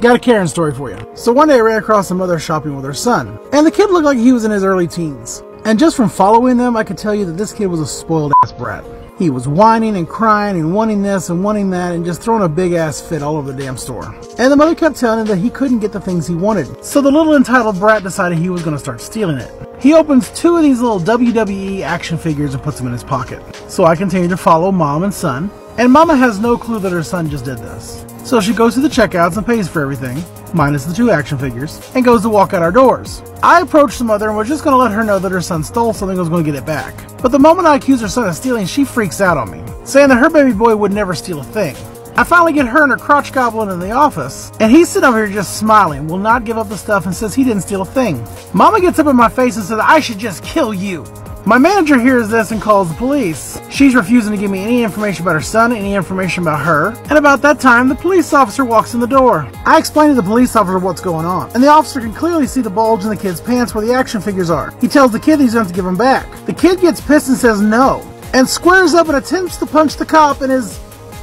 Got a Karen story for you. So one day I ran across a mother shopping with her son, and the kid looked like he was in his early teens. And just from following them, I could tell you that this kid was a spoiled ass brat. He was whining and crying and wanting this and wanting that and just throwing a big ass fit all over the damn store. And the mother kept telling him that he couldn't get the things he wanted. So the little entitled brat decided he was going to start stealing it. He opens two of these little WWE action figures and puts them in his pocket. So I continue to follow mom and son, and mama has no clue that her son just did this. So she goes to the checkouts and pays for everything, minus the two action figures, and goes to walk out our doors. I approached the mother and was just going to let her know that her son stole something and was going to get it back. But the moment I accuse her son of stealing, she freaks out on me, saying that her baby boy would never steal a thing. I finally get her and her crotch goblin in the office, and he's sitting over here just smiling, will not give up the stuff, and says he didn't steal a thing. Mama gets up in my face and says, I should just kill you. My manager hears this and calls the police. She's refusing to give me any information about her son, any information about her, and about that time, the police officer walks in the door. I explain to the police officer what's going on, and the officer can clearly see the bulge in the kid's pants where the action figures are. He tells the kid he's going to give them back. The kid gets pissed and says no, and squares up and attempts to punch the cop in his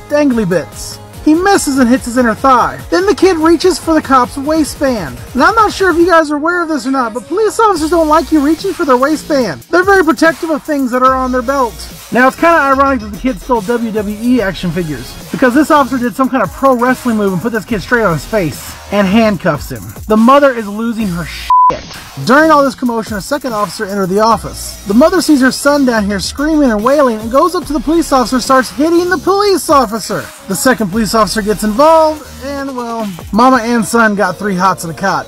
dangly bits. He misses and hits his inner thigh. Then the kid reaches for the cop's waistband. And I'm not sure if you guys are aware of this or not, but police officers don't like you reaching for their waistband. They're very protective of things that are on their belt. Now, it's kind of ironic that the kid stole WWE action figures, because this officer did some kind of pro wrestling move and put this kid straight on his face and handcuffs him. The mother is losing her shit. During all this commotion, a second officer entered the office. The mother sees her son down here screaming and wailing and goes up to the police officer starts hitting the police officer. The second police officer gets involved, and well, mama and son got three hots in a cot.